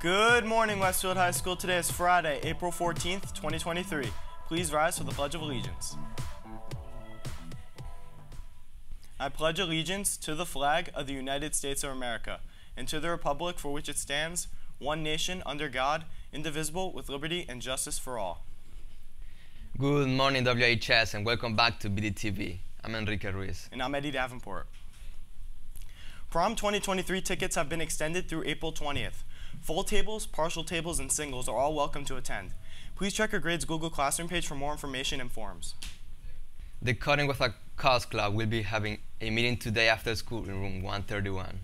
Good morning, Westfield High School. Today is Friday, April 14th, 2023. Please rise for the Pledge of Allegiance. I pledge allegiance to the flag of the United States of America and to the republic for which it stands, one nation under God, indivisible, with liberty and justice for all. Good morning, WHS, and welcome back to BDTV. I'm Enrique Ruiz. And I'm Eddie Davenport. Prom 2023 tickets have been extended through April 20th. Full tables, partial tables, and singles are all welcome to attend. Please check your grade's Google Classroom page for more information and forms. The Cutting with a Cause Club will be having a meeting today after school in room 131.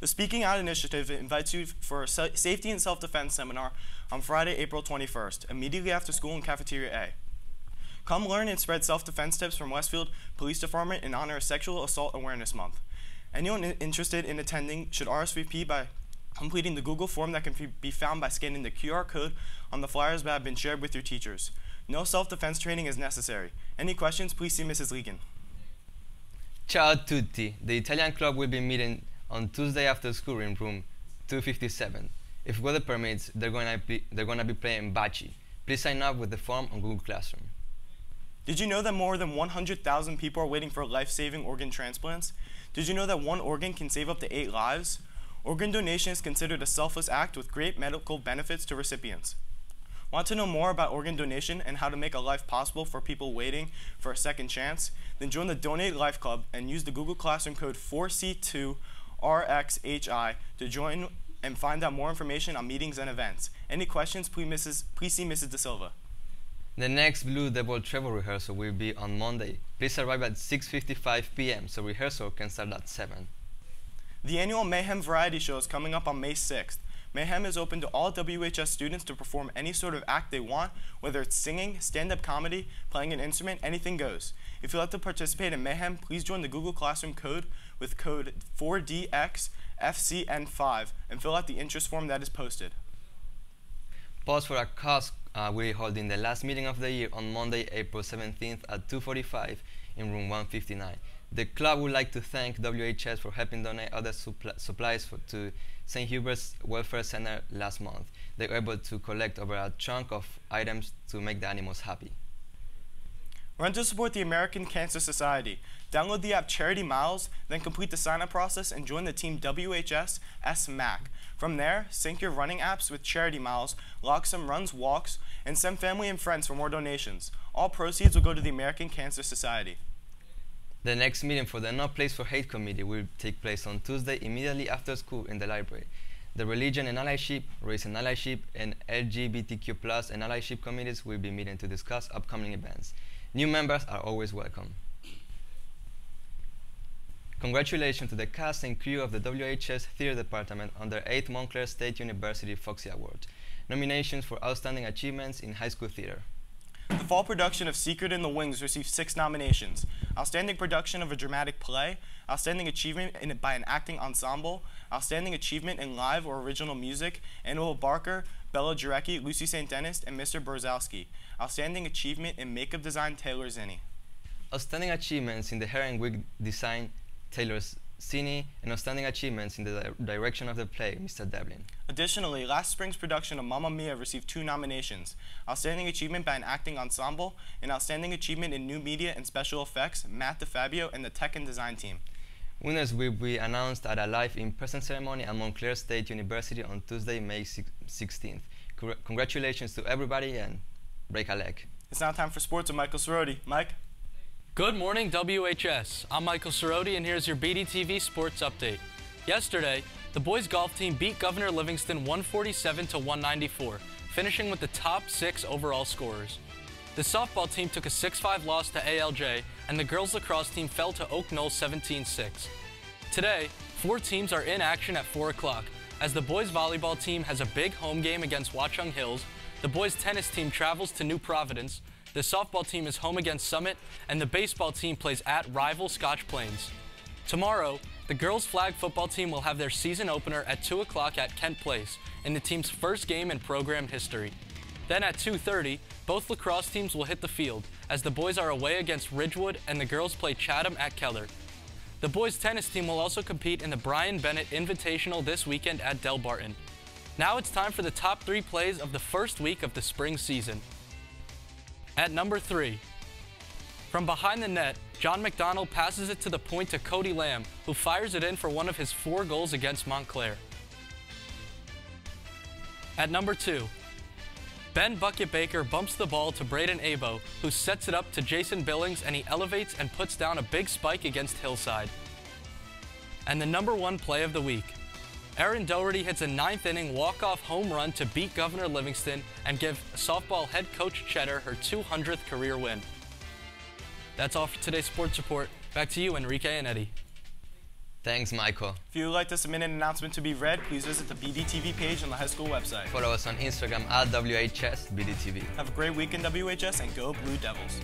The Speaking Out Initiative invites you for a safety and self-defense seminar on Friday, April 21st, immediately after school in Cafeteria A. Come learn and spread self-defense tips from Westfield Police Department in honor of Sexual Assault Awareness Month. Anyone interested in attending should RSVP by completing the Google form that can be found by scanning the QR code on the flyers that have been shared with your teachers. No self-defense training is necessary. Any questions, please see Mrs. Legan. Ciao a tutti. The Italian club will be meeting on Tuesday after school in room 257. If weather permits, they're going to be, they're going to be playing bocce. Please sign up with the form on Google Classroom. Did you know that more than 100,000 people are waiting for life-saving organ transplants? Did you know that one organ can save up to eight lives? Organ donation is considered a selfless act with great medical benefits to recipients. Want to know more about organ donation and how to make a life possible for people waiting for a second chance? Then join the Donate Life Club and use the Google Classroom code 4C2RXHI to join and find out more information on meetings and events. Any questions, please, Mrs., please see Mrs. De Silva. The next Blue Devil Treble rehearsal will be on Monday. Please arrive at 6.55 p.m. so rehearsal can start at 7. The annual Mayhem Variety Show is coming up on May 6th. Mayhem is open to all WHS students to perform any sort of act they want, whether it's singing, stand-up comedy, playing an instrument, anything goes. If you'd like to participate in Mayhem, please join the Google Classroom code with code 4DXFCN5 and fill out the interest form that is posted. Paws for a cause uh, be holding the last meeting of the year on Monday, April 17th at 2.45 in room 159. The club would like to thank WHS for helping donate other suppl- supplies to St. Hubert's Welfare Center last month. They were able to collect over a chunk of items to make the animals happy. Run to support the American Cancer Society. Download the app Charity Miles, then complete the sign-up process and join the team WHS SMAC. From there, sync your running apps with Charity Miles, lock some runs, walks, and send family and friends for more donations. All proceeds will go to the American Cancer Society. The next meeting for the No Place for Hate Committee will take place on Tuesday immediately after school in the library. The Religion and Allyship, Race and Allyship, and LGBTQ plus and allyship committees will be meeting to discuss upcoming events. New members are always welcome. Congratulations to the cast and crew of the WHS Theatre Department on their 8th Montclair State University Foxy Award. Nominations for Outstanding Achievements in High School Theater. The fall production of Secret in the Wings received six nominations Outstanding Production of a Dramatic Play, Outstanding Achievement in, by an Acting Ensemble, Outstanding Achievement in Live or Original Music, Annabelle Barker, Bella Jarecki, Lucy St. Denis, and Mr. Berzowski. Outstanding Achievement in Makeup Design, Taylor Zinni. Outstanding Achievements in the Hair and Wig Design, Taylor Cini, and Outstanding Achievements in the di- Direction of the Play, Mr. Devlin. Additionally, last spring's production of Mamma Mia received two nominations Outstanding Achievement by an Acting Ensemble, and Outstanding Achievement in New Media and Special Effects, Matt DeFabio and the Tech and Design team. Winners will be announced at a live in-person ceremony at Montclair State University on Tuesday, May 16th. Congratulations to everybody and break a leg. It's now time for sports with Michael Soroti. Mike? Good morning, WHS. I'm Michael Soroti, and here's your BDTV Sports Update. Yesterday, the boys golf team beat Governor Livingston 147 to 194, finishing with the top six overall scorers. The softball team took a 6-5 loss to ALJ, and the girls lacrosse team fell to Oak Knoll 17-6. Today, four teams are in action at 4 o'clock, as the boys volleyball team has a big home game against Watchung Hills, the boys tennis team travels to New Providence, the softball team is home against Summit, and the baseball team plays at rival Scotch Plains. Tomorrow, the girls flag football team will have their season opener at 2 o'clock at Kent Place in the team's first game in program history. Then at 2.30, both lacrosse teams will hit the field as the boys are away against Ridgewood and the girls play Chatham at Keller. The boys tennis team will also compete in the Brian Bennett Invitational this weekend at Delbarton. Now it's time for the top three plays of the first week of the spring season. At number three, from behind the net, John McDonald passes it to the point to Cody Lamb, who fires it in for one of his four goals against Montclair. At number two, Ben Bucket Baker bumps the ball to Braden Abo, who sets it up to Jason Billings and he elevates and puts down a big spike against Hillside. And the number one play of the week. Erin Doherty hits a ninth inning walk-off home run to beat Governor Livingston and give softball head coach Cheddar her 200th career win. That's all for today's sports report. Back to you, Enrique and Eddie. Thanks, Michael. If you would like to submit an announcement to be read, please visit the BDTV page on the high school website. Follow us on Instagram at WHS BDTV. Have a great week in WHS and go Blue Devils.